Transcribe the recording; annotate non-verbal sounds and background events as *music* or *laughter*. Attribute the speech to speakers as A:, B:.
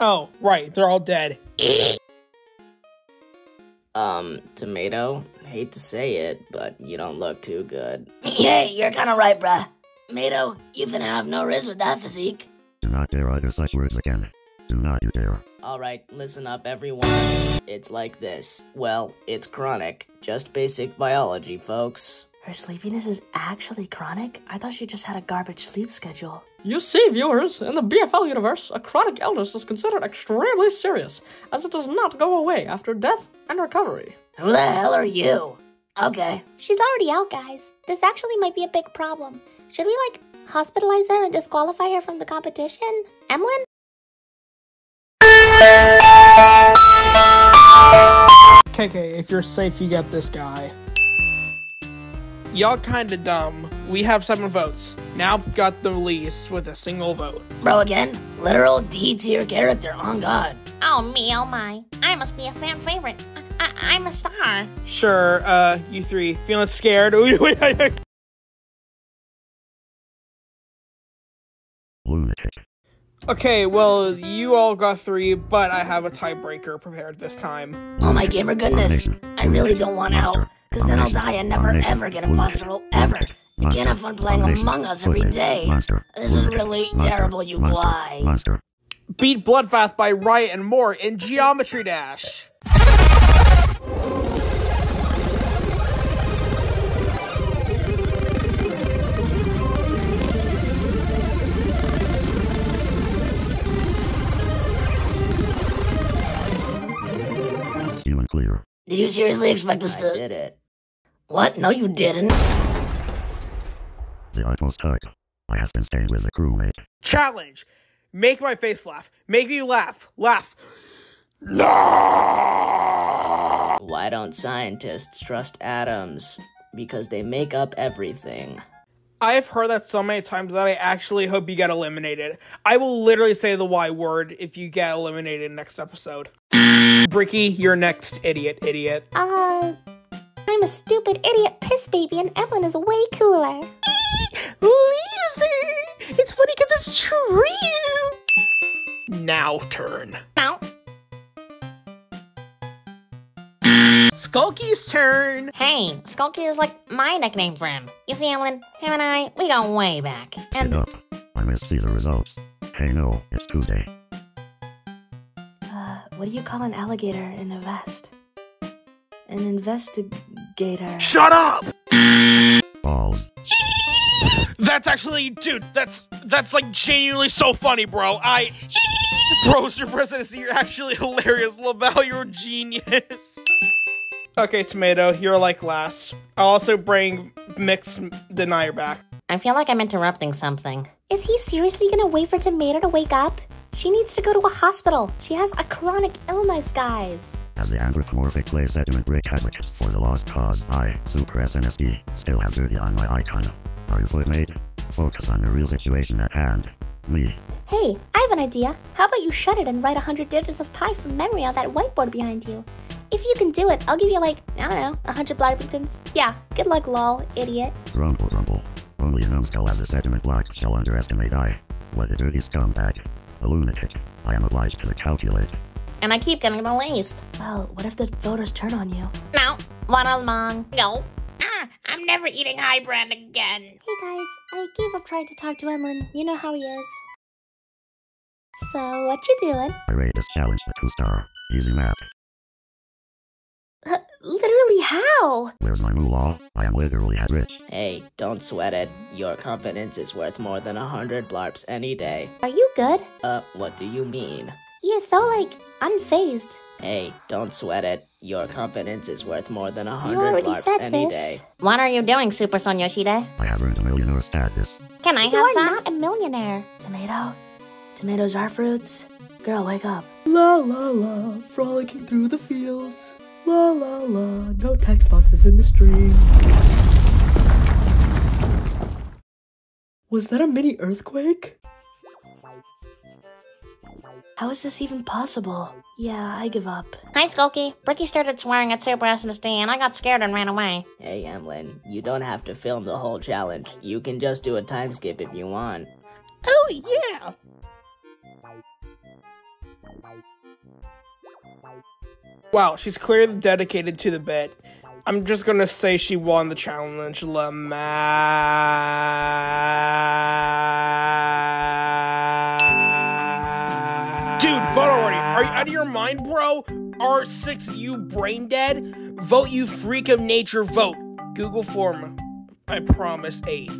A: Oh, right, they're all dead.
B: Um, Tomato, hate to say it, but you don't look too good. *laughs*
C: Yeah, you're kinda right, bruh. Mato, you finna have no risk with that physique.
D: Do not dare utter such words again. Do not you dare.
B: Alright, listen up, everyone. It's like this. Well, it's chronic. Just basic biology, folks.
E: Her sleepiness is actually chronic? I thought she just had a garbage sleep schedule.
F: You see, viewers, in the BFL universe, a chronic illness is considered extremely serious, as it does not go away after death and recovery.
C: Who the hell are you? Okay.
G: She's already out, guys. This actually might be a big problem. Should we, like, hospitalize her and disqualify her from the competition? Emlyn?
A: KK, if you're safe, you get this guy. Y'all kinda dumb. We have seven votes. Now got the least with a single vote.
C: Bro, again, literal D tier character, on God.
G: Oh, me, oh my. I must be a fan favorite. I- I- I'm a star.
A: Sure, uh, you three feeling scared? *laughs*
D: Lunatic.
A: okay, well, you all got three, but I have a tiebreaker prepared this time.
C: Oh my gamer goodness. I really don't want out, because then I'll die and never ever get imposter role ever. I can't have fun playing Among Us every day.
D: Monster.
C: This is really terrible, you guys.
D: Monster.
A: Beat Bloodbath by Riot and more in Geometry Dash.
D: You clear.
C: Did you seriously expect us
B: I
C: to.
B: did it.
C: What? No, you didn't.
D: The utmost type. I have to stay with the crewmate.
A: Challenge. Make my face laugh. Make me laugh. Laugh. No!
B: Why don't scientists trust atoms? Because they make up everything.
A: I have heard that so many times that I actually hope you get eliminated. I will literally say the Y word if you get eliminated next episode. Bricky, you're next, idiot, idiot.
G: Uh, I'm a stupid idiot piss baby and Evelyn is way cooler.
A: Loser! It's funny because it's true! Now turn.
G: Now,
A: Skulky's turn!
E: Hey, Skulky is like my nickname for him. You see, Evelyn, him and I, we go way back.
D: Sit up. I must see the results. Hey no, it's Tuesday.
E: What do you call an alligator in a vest? An investigator.
A: Shut up!
D: Balls.
A: That's actually, dude, that's, that's like genuinely so funny, bro. I. Broster presidency, you're actually hilarious. LaBelle, you're a genius. Okay, Tomato, you're like last. I'll also bring Mix Denier back.
E: I feel like I'm interrupting something.
G: is he seriously gonna wait for Tomato to wake up? She needs to go to a hospital. She has a chronic illness, guys.
D: As the anthropomorphic clay sediment brick advocates for the lost cause, I, Super SNSD, still have dirty on my icon. Are you put mate? Focus on the real situation at hand. Me.
G: Hey, I have an idea. How about you shut it and write 100 digits of pi from memory on that whiteboard behind you? If you can do it, I'll give you like, I don't know, 100 Blarpingtons. Yeah, good luck, lol, idiot.
D: Grumble grumble. Only a numbskull as a sediment block shall underestimate I. What a dirty scumbag. A lunatic. I am obliged to calculate.
E: And I keep getting the least. Well, what if the voters turn on you?
G: No,
E: One along.
G: no.
C: Ah, I'm never eating high brand again.
G: Hey guys, I gave up trying to talk to Emlyn. You know how he is. So, what you doing?
D: I rate this challenge a two star. Easy math.
G: Uh, literally how?
D: Where's my moolah? I am literally head rich.
B: Hey, don't sweat it. Your confidence is worth more than a hundred blarps any day.
G: Are you good?
B: Uh, what do you mean?
G: You're so, like, unfazed.
B: Hey, don't sweat it. Your confidence is worth more than a
G: You
B: hundred
G: already
B: blarps
G: said
B: any
G: this.
B: day.
E: What are you doing, Super Son Yoshide?
D: I have earned a millionaire status.
E: Can I
G: You
E: have
G: are not a millionaire.
E: Tomato? Tomatoes are fruits? Girl, wake up.
F: La la la, frolicking through the fields. La la la, no text boxes in the stream. Was that a mini earthquake?
E: How is this even possible? Yeah, I give up.
G: Hi, Skulky. Bricky started swearing at Super SNSD, and I got scared and ran away.
B: Hey, Emlyn, you don't have to film the whole challenge. You can just do a time skip if you want.
A: Oh, yeah! Wow, she's clearly dedicated to the bit. I'm just gonna say she won the challenge, Lama. Dude, vote already. Are you out of your mind, bro? Are six of you brain dead? Vote, you freak of nature, vote. Google form. I promise eight.